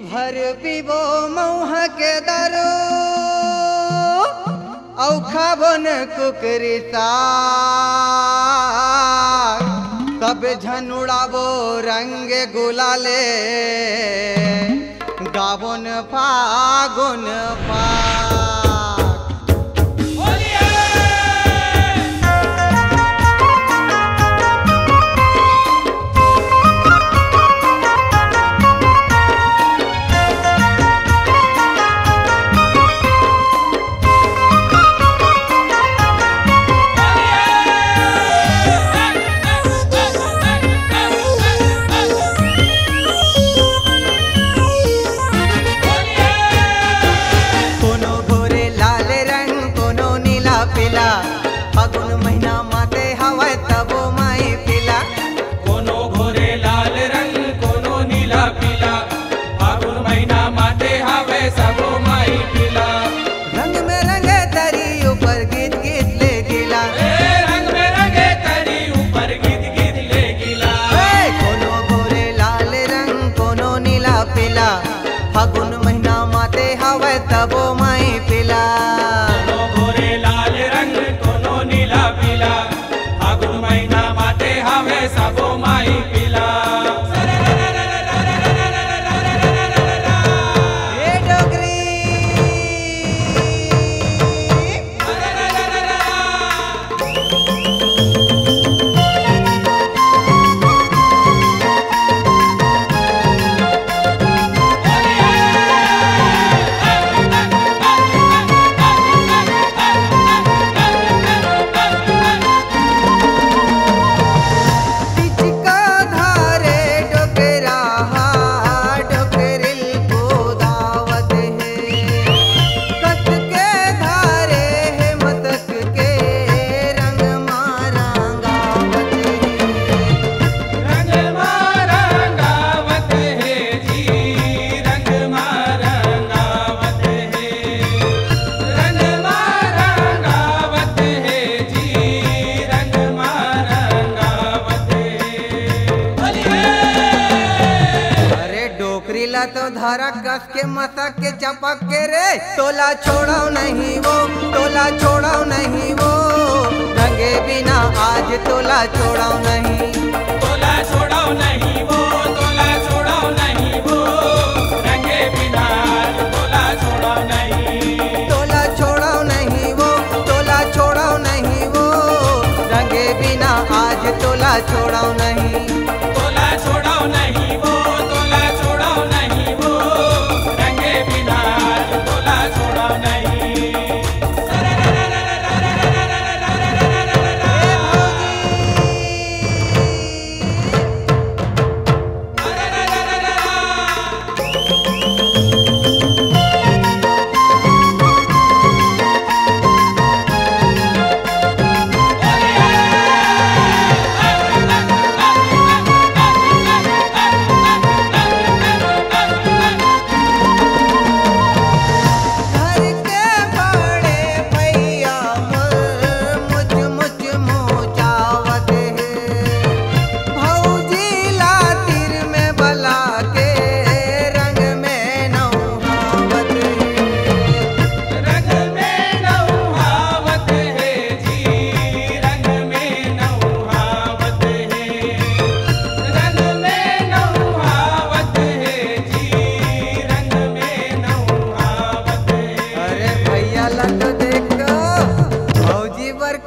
भर पीबो मऊह के दारो। औ बन कुकरी सब झन उड़ाबो रंग गुलाले। गाबन न फागुन पा तबो मैं पिला। तो धरा कस के मसक के चपक के रे। टोला छोड़ाओ नहीं वो टोला छोड़ाओ नहीं वो। रंगे बिना आज टोला छोड़ाओ नहीं। टोला छोड़ाओ नहीं वो टोला छोड़ाओ नहीं वो। रंगे बिना टोला छोड़ाओ नहीं। टोला छोड़ाओ नहीं वो टोला छोड़ाओ नहीं वो। रंगे बिना आज टोला छोड़ाओ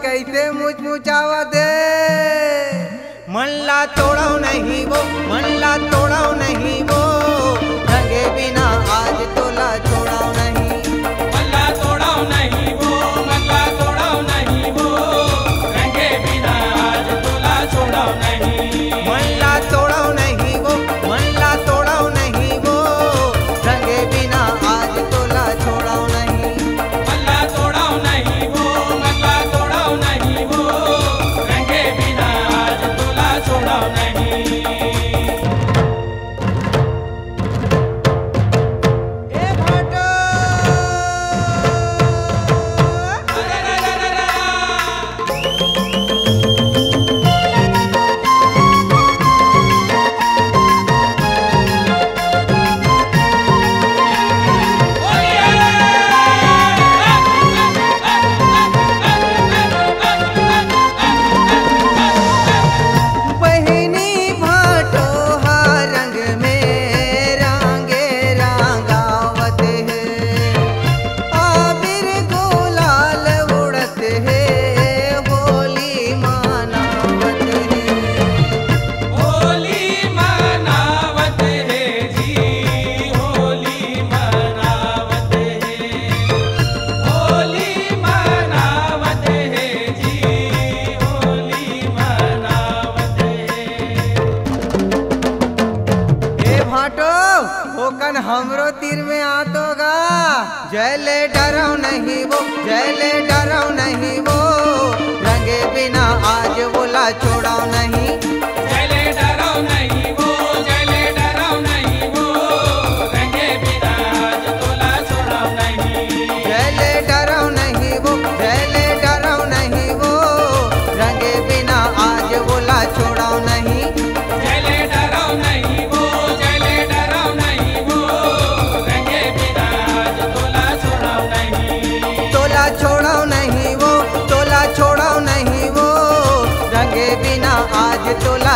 कैसे मुझ मुझावा दे? मल्ला तोड़ो नहीं वो मल्ला तोड़ो नहीं वो। रंगे बिना आज जले डरो नहीं वो जले डरो नहीं वो। रंगे बिना आज बोला छोड़ो नहीं। তোলা